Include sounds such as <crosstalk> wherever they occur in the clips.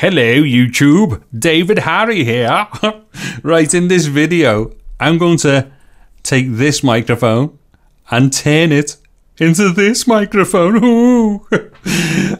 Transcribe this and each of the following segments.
Hello YouTube, David Harry here. <laughs> right, in this video, I'm going to take this microphone and turn it into this microphone. <laughs> Ooh.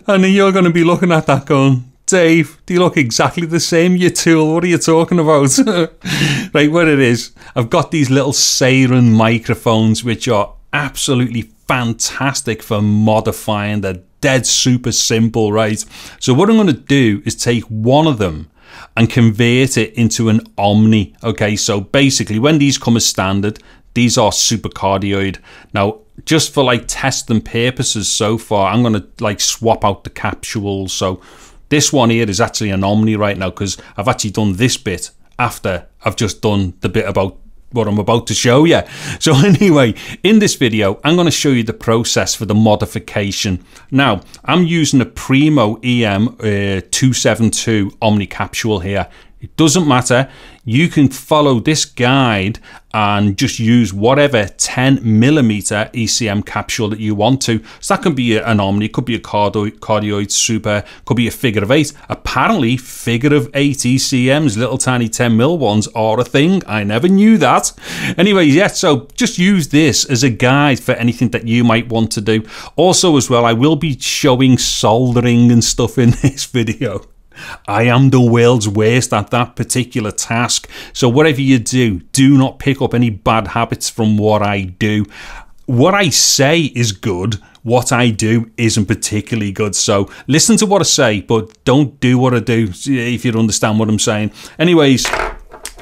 and you're going to be looking at that going, Dave, do you look exactly the same, you tool? What are you talking about? <laughs> right, what it is, I've got these little Sairen microphones which are absolutely fantastic for modifying the dead super simple, right? So what I'm going to do is take one of them and convert it into an Omni. Okay, so basically when these come as standard, these are super cardioid. Now, just for like testing purposes so far, I'm going to like swap out the capsules. So this one here is actually an Omni right now because I've actually done this bit after I've just done the bit about what I'm about to show you. <laughs> So anyway, in this video, I'm going to show you the process for the modification. Now, I'm using a Primo EM uh, 272 Omni capsule here. It doesn't matter. You can follow this guide and just use whatever 10 millimeter ECM capsule that you want to. So that can be an Omni, could be a cardioid, cardioid super, could be a figure of eight. Apparently, figure of eight ECMs, little tiny 10 mil ones, are a thing. I never knew that. Anyway, yeah, so just use this as a guide for anything that you might want to do. Also, as well, I will be showing soldering and stuff in <laughs> this video. I am the world's worst at that particular task. So, whatever you do, do not pick up any bad habits from what I do. What I say is good, what I do isn't particularly good. So, listen to what I say, but don't do what I do if you understand what I'm saying. Anyways,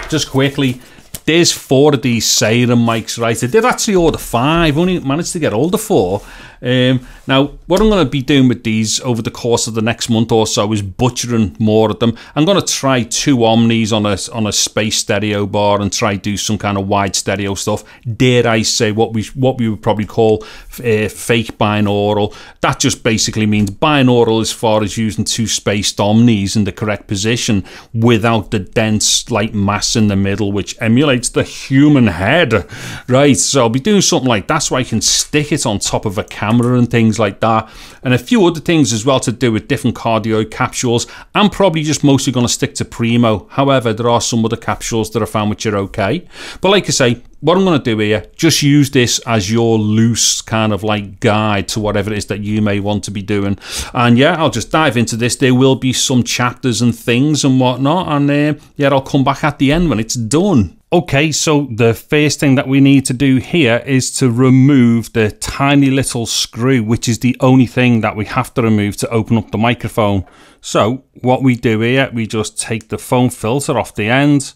just quickly, there's four of these Sairen mics, right? I did actually order five, only managed to get all the four. Um, now, what I'm going to be doing with these over the course of the next month or so is butchering more of them. I'm going to try two Omnis on a on a space stereo bar and try to do some kind of wide stereo stuff. Dare I say what we what we would probably call uh, fake binaural? That just basically means binaural as far as using two spaced Omnis in the correct position without the dense light mass in the middle, which emulates the human head. Right, so I'll be doing something like that so I can stick it on top of a camera camera and things like that, and a few other things as well to do with different cardio capsules. I'm probably just mostly going to stick to Primo. However, there are some other capsules that I found which are okay. But like I say, what I'm going to do here, just use this as your loose kind of like guide to whatever it is that you may want to be doing. And yeah, I'll just dive into this. There will be some chapters and things and whatnot. And uh, yeah, I'll come back at the end when it's done. Okay, so the first thing that we need to do here is to remove the tiny little screw, which is the only thing that we have to remove to open up the microphone. So what we do here, we just take the foam filter off the end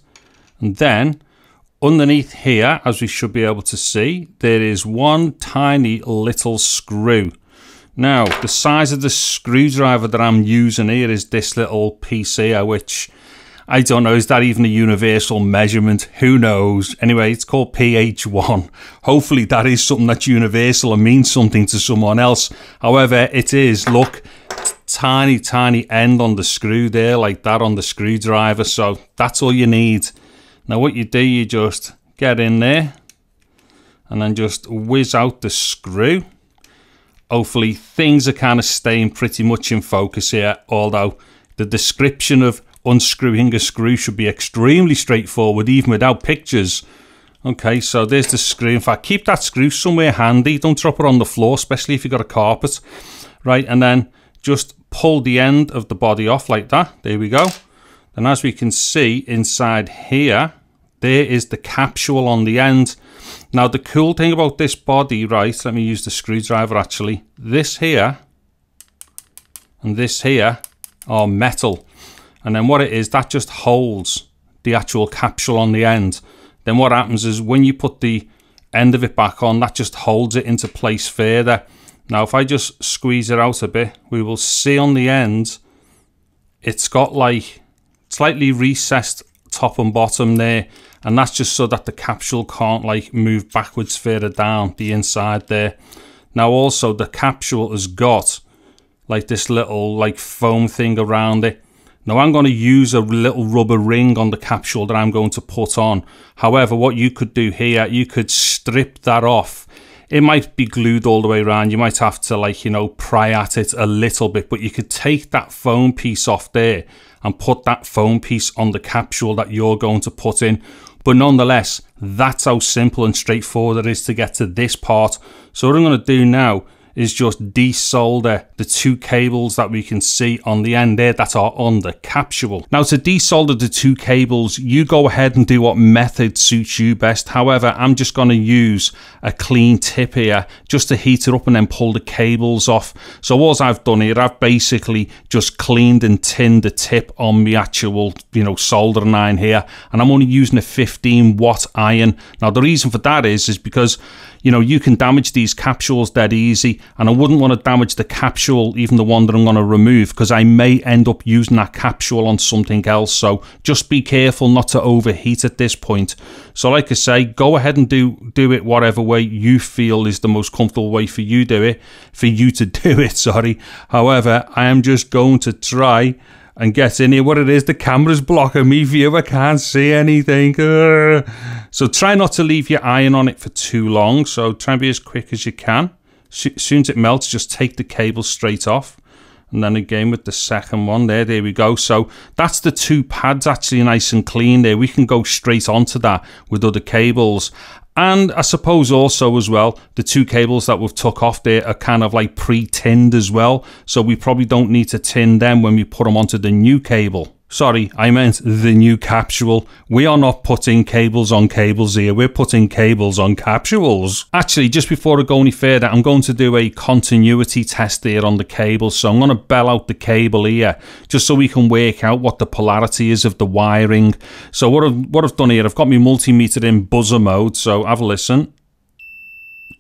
and then underneath here, as we should be able to see, there is one tiny little screw. Now, the size of the screwdriver that I'm using here is this little piece here, which I don't know, is that even a universal measurement? Who knows? Anyway, it's called PH1. Hopefully, that is something that's universal and means something to someone else. However, it is, look, tiny, tiny end on the screw there, like that on the screwdriver. So that's all you need. Now, what you do, you just get in there and then just whiz out the screw. Hopefully, things are kind of staying pretty much in focus here, although the description of unscrewing a screw should be extremely straightforward, even without pictures. Okay, so there's the screw. In fact, keep that screw somewhere handy. Don't drop it on the floor, especially if you've got a carpet. Right, and then just pull the end of the body off like that. There we go. And as we can see inside here, there is the capsule on the end. Now, the cool thing about this body, right, let me use the screwdriver actually. This here and this here are metal. And then what it is, that just holds the actual capsule on the end. Then what happens is when you put the end of it back on, that just holds it into place further. Now, if I just squeeze it out a bit, we will see on the end, it's got like slightly recessed top and bottom there. And that's just so that the capsule can't like move backwards further down the inside there. Now also the capsule has got like this little like foam thing around it now I'm going to use a little rubber ring on the capsule that I'm going to put on. However, what you could do here, you could strip that off it might be glued all the way around. You might have to like, you know, pry at it a little bit, but you could take that foam piece off there and put that foam piece on the capsule that you're going to put in. But nonetheless, that's how simple and straightforward it is to get to this part. So what I'm going to do now is just desolder the two cables that we can see on the end there that are on the capsule. Now to desolder the two cables, you go ahead and do what method suits you best. However, I'm just going to use a clean tip here just to heat it up and then pull the cables off. So what I've done here, I've basically just cleaned and tinned the tip on the actual, you know, soldering iron here. And I'm only using a 15 watt iron. Now the reason for that is, is because you know, you can damage these capsules dead easy, and I wouldn't want to damage the capsule, even the one that I'm going to remove, because I may end up using that capsule on something else. So just be careful not to overheat at this point. So like I say, go ahead and do do it whatever way you feel is the most comfortable way for you do it, for you to <laughs> do it, sorry. However, I am just going to try and get in here. What it is, the camera's blocking me view. I can't see anything. So try not to leave your iron on it for too long. So try and be as quick as you can. Soon as it melts, just take the cable straight off. And then again with the second one there, there we go. So that's the two pads actually nice and clean there. We can go straight onto that with other cables. And I suppose also as well, the two cables that we've took off there are kind of like pre-tinned as well. So we probably don't need to tin them when we put them onto the new cable. Sorry, I meant the new capsule. We are not putting cables on cables here. We're putting cables on capsules. Actually, just before I go any further, I'm going to do a continuity test here on the cable. So I'm going to bell out the cable here just so we can work out what the polarity is of the wiring. So what I've, what I've done here, I've got my multimeter in buzzer mode. So have a listen.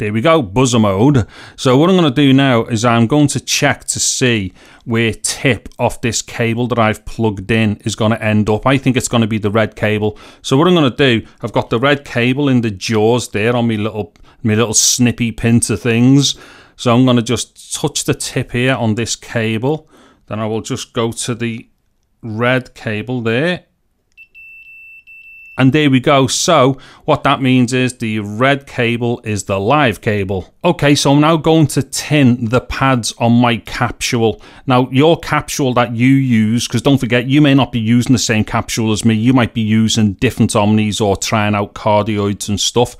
There we go, buzzer mode. So what I'm going to do now is I'm going to check to see where tip off this cable that I've plugged in is going to end up. I think it's going to be the red cable. So what I'm going to do, I've got the red cable in the jaws there on my little, my little snippy pincer things. So I'm going to just touch the tip here on this cable. Then I will just go to the red cable there and there we go. So what that means is the red cable is the live cable. Okay, so I'm now going to tin the pads on my capsule. Now your capsule that you use, because don't forget, you may not be using the same capsule as me. You might be using different Omnis or trying out cardioids and stuff.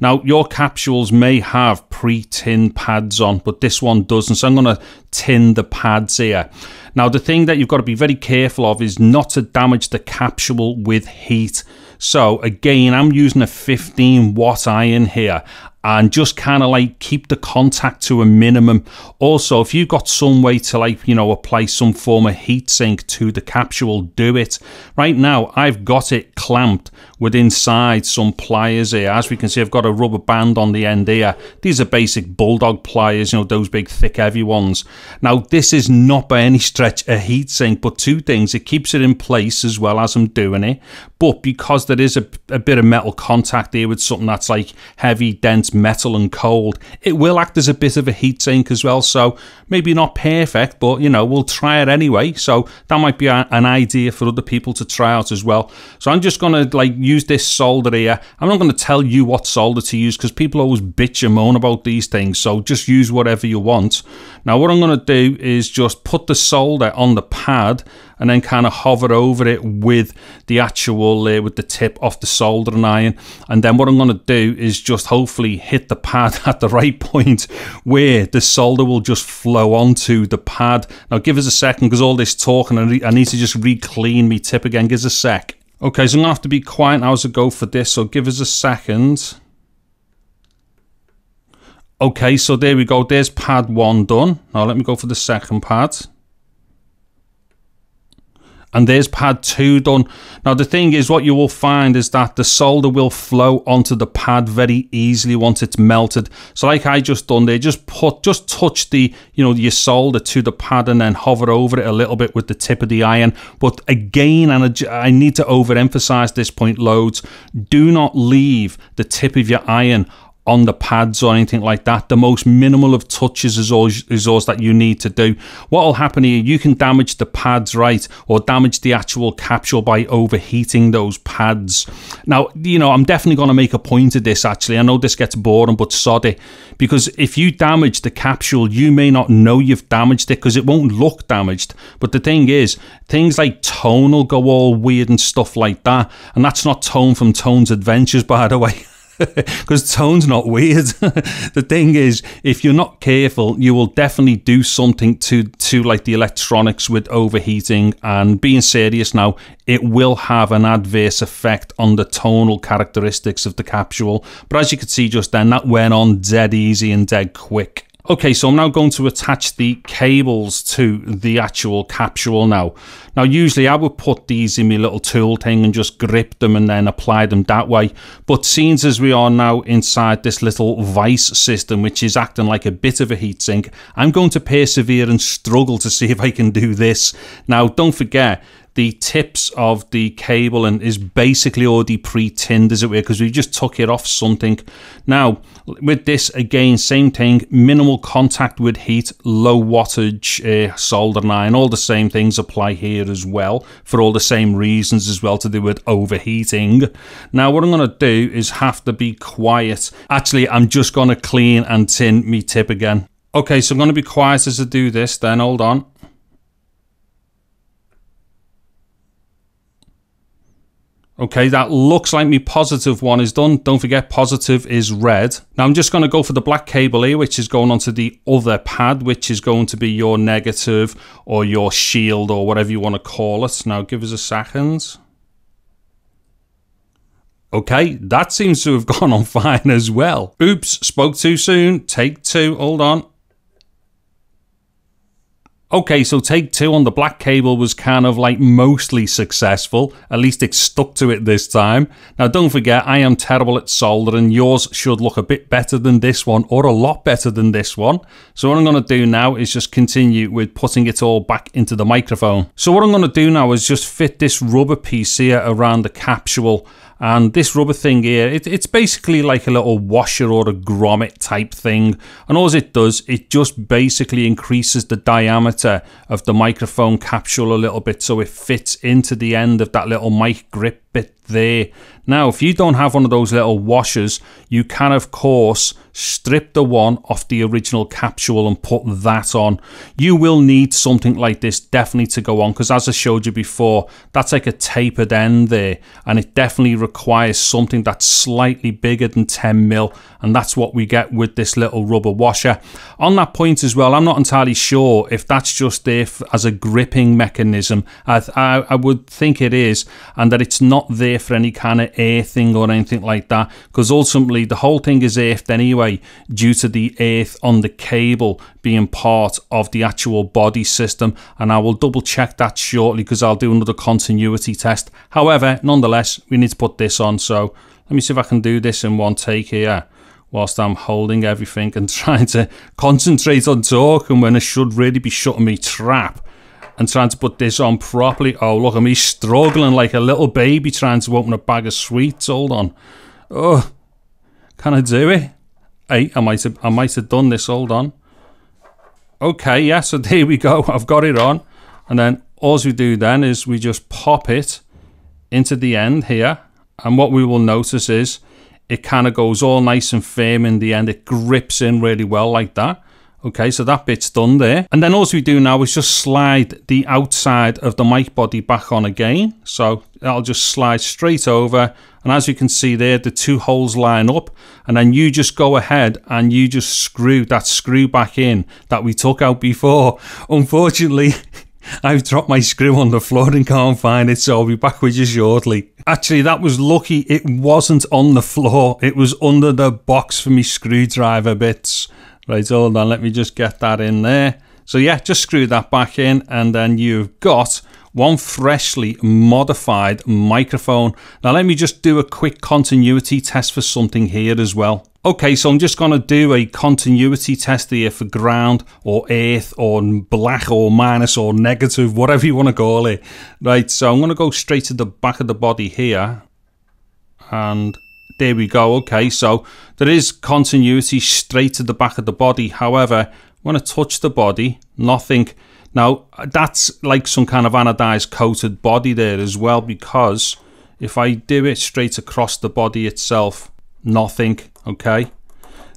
Now, your capsules may have pre-tin pads on, but this one doesn't. So I'm going to tin the pads here. Now, the thing that you've got to be very careful of is not to damage the capsule with heat. So again, I'm using a 15 watt iron here and just kind of like keep the contact to a minimum. Also, if you've got some way to like, you know, apply some form of heat sink to the capsule, do it. Right now, I've got it clamped with inside some pliers here. As we can see, I've got a rubber band on the end here. These are basic bulldog pliers, you know, those big, thick, heavy ones. Now, this is not by any stretch a heat sink, but two things. It keeps it in place as well as I'm doing it. But because there is a, a bit of metal contact here with something that's like heavy, dense, metal and cold, it will act as a bit of a heat sink as well. So maybe not perfect, but you know, we'll try it anyway. So that might be a, an idea for other people to try out as well. So I'm just going to like use this solder here. I'm not going to tell you what solder to use because people always bitch and moan about these things. So just use whatever you want. Now what I'm going to do is just put the solder on the pad and then kind of hover over it with the actual uh, with the tip off the soldering iron and then what I'm going to do is just hopefully hit the pad <laughs> at the right point where the solder will just flow onto the pad now give us a second because all this talking and I need to just re-clean me tip again give us a sec okay so I'm gonna have to be quiet now as I go for this so give us a second. Okay so there we go. There's pad one done. Now let me go for the second pad and there's pad 2 done. Now the thing is what you will find is that the solder will flow onto the pad very easily once it's melted. So like I just done there, just put, just touch the, you know, your solder to the pad and then hover over it a little bit with the tip of the iron. But again, and I need to overemphasize this point loads, do not leave the tip of your iron on the pads or anything like that. The most minimal of touches is all, is that you need to do. What will happen here, you can damage the pads right or damage the actual capsule by overheating those pads. Now, you know, I'm definitely going to make a point of this actually. I know this gets boring, but sod it. Because if you damage the capsule, you may not know you've damaged it because it won't look damaged. But the thing is, things like tone will go all weird and stuff like that. And that's not tone from Tone's Adventures, by the way. <laughs> <laughs> because tone's not weird. <laughs> the thing is, if you're not careful, you will definitely do something to to like the electronics with overheating. And being serious now, it will have an adverse effect on the tonal characteristics of the capsule. But as you can see just then, that went on dead easy and dead quick. Okay, so I'm now going to attach the cables to the actual capsule now. Now, usually I would put these in my little tool thing and just grip them and then apply them that way. But seeing as we are now inside this little vice system, which is acting like a bit of a heatsink, I'm going to persevere and struggle to see if I can do this. Now, don't forget, the tips of the cable and is basically already pre-tinned as it were because we just took it off something. Now with this again same thing minimal contact with heat low wattage uh, soldering iron all the same things apply here as well for all the same reasons as well to do with overheating. Now what I'm going to do is have to be quiet. Actually I'm just going to clean and tin me tip again. Okay so I'm going to be quiet as I do this then hold on Okay, that looks like my positive one is done. Don't forget positive is red. Now I'm just going to go for the black cable here, which is going onto the other pad, which is going to be your negative or your shield or whatever you want to call it. Now give us a second. Okay, that seems to have <laughs> gone on fine as well. Oops, spoke too soon. Take two, hold on. Okay, so take two on the black cable was kind of like mostly successful. At least it stuck to it this time. Now, don't forget, I am terrible at soldering. Yours should look a bit better than this one, or a lot better than this one. So what I'm going to do now is just continue with putting it all back into the microphone. So what I'm going to do now is just fit this rubber piece here around the capsule and this rubber thing here, it, it's basically like a little washer or a grommet type thing. And all it does, it just basically increases the diameter of the microphone capsule a little bit so it fits into the end of that little mic grip bit there. Now, if you don't have one of those little washers, you can, of course, strip the one off the original capsule and put that on. You will need something like this definitely to go on because as I showed you before, that's like a tapered end there and it definitely requires something that's slightly bigger than 10 mil and that's what we get with this little rubber washer. On that point as well, I'm not entirely sure if that's just there as a gripping mechanism. I, I, I would think it is and that it's not there for any kind of earthing or anything like that because ultimately the whole thing is earthed anyway due to the earth on the cable being part of the actual body system and I will double check that shortly because I'll do another continuity test. However, nonetheless, we need to put this on so let me see if I can do this in one take here whilst I'm holding everything and <laughs> trying to concentrate on talking when I should really be shutting me trap and trying to put this on properly. Oh, look at me struggling like a little baby trying to open a bag of sweets. Hold on. Oh, can I do it? Hey, I might have, I might have done this. Hold on. Okay, yeah, so <laughs> there we go. I've got it on. And then all we do then is we just pop it into the end here. And what we will notice is it kind of goes all nice and firm in the end. It grips in really well like that. Okay, so that bit's done there. And then all we do now is just slide the outside of the mic body back on again. So that'll just slide straight over. And as you can see there, the two holes line up. And then you just go ahead and you just screw that screw back in that we took out before. <laughs> Unfortunately, <laughs> I've dropped my screw on the floor and can't find it, so I'll be back with you shortly. Actually, that was lucky it wasn't on the floor. It was under the box for me screwdriver bits. Right, hold on, let me just get that in there. So yeah, just screw that back in and then you've got one freshly modified microphone. Now let me just do a quick continuity test for something here as well. Okay, so I'm just going to do a continuity test here for ground or earth or black or minus or negative, whatever you want to call it. Right, so I'm going to go straight to the back of the body here and there we go. Okay, so there is continuity straight to the back of the body. However, when I touch the body, nothing. Now, that's like some kind of anodized coated body there as well, because if I do it straight across the body itself, nothing, okay?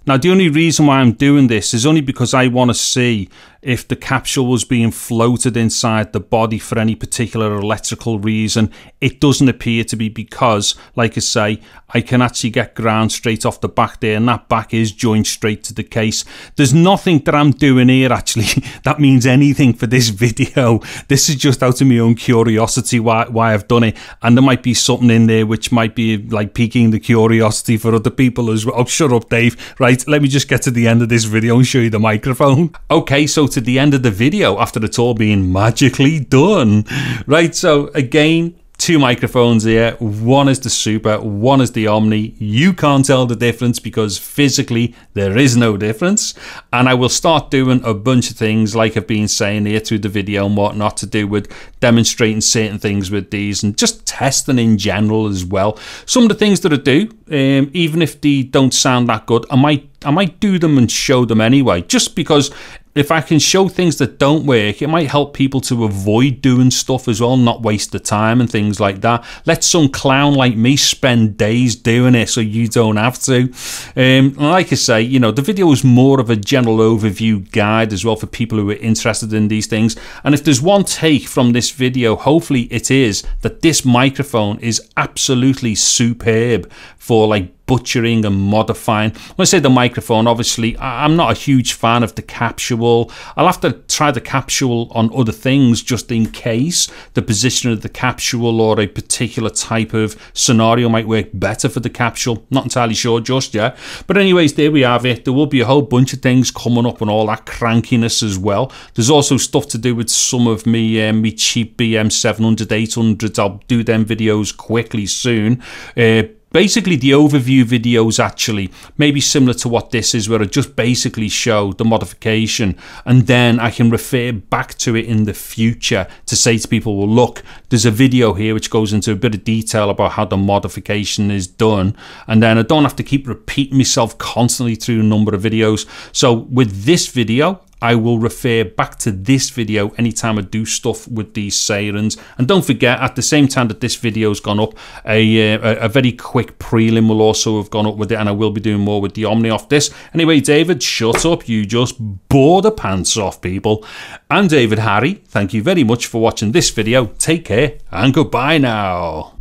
Now, the only reason why I'm doing this is only because I want to see if the capsule was being floated inside the body for any particular electrical reason. It doesn't appear to be because, like I say, I can actually get ground straight off the back there and that back is joined straight to the case. There's nothing that I'm doing here actually <laughs> that means anything for this <laughs> video. This is just out of my own curiosity why, why I've done it. And there might be something in there which might be like piquing the curiosity for other people as well. Oh, shut up, Dave. Right, let me just get to the end of this video and show you the microphone. <laughs> Okay, so to the end of the video after it's all being magically done. Right, so again, two microphones here. One is the Super, one is the Omni. You can't tell the difference because physically there is no difference. And I will start doing a bunch of things like I've been saying here through the video and whatnot to do with demonstrating certain things with these and just testing in general as well. Some of the things that I do, um, even if they don't sound that good, I might I might do them and show them anyway, just because if I can show things that don't work, it might help people to avoid doing stuff as well, not waste the time and things like that. Let some clown like me spend days doing it so you don't have to. Um, like I say, you know, the video is more of a general overview guide as well for people who are interested in these things. And if there's one take from this video, hopefully it is that this microphone is absolutely superb for like butchering and modifying. When I say the microphone, obviously, I'm not a huge fan of the capsule. I'll have to try the capsule on other things just in case the position of the capsule or a particular type of scenario might work better for the capsule. Not entirely sure just yet. But anyways, there we have it. There will be a whole bunch of things coming up and all that crankiness as well. There's also stuff to do with some of me, um, me cheap BM 700, 800. I'll do them videos quickly soon. Uh, basically the overview videos actually maybe similar to what this is where I just basically show the modification and then I can refer back to it in the future to say to people well look there's a video here which goes into a bit of detail about how the modification is done and then I don't have to keep repeating myself constantly through a number of videos. So with this video I will refer back to this video anytime I do stuff with these Sairens. And don't forget, at the same time that this video has gone up, a, uh, a, very quick prelim will also have gone up with it, and I will be doing more with the Omni off this. Anyway, David, shut up. You just bore the pants off, people. I'm David Harry. Thank you very much for watching this video. Take care, and goodbye now.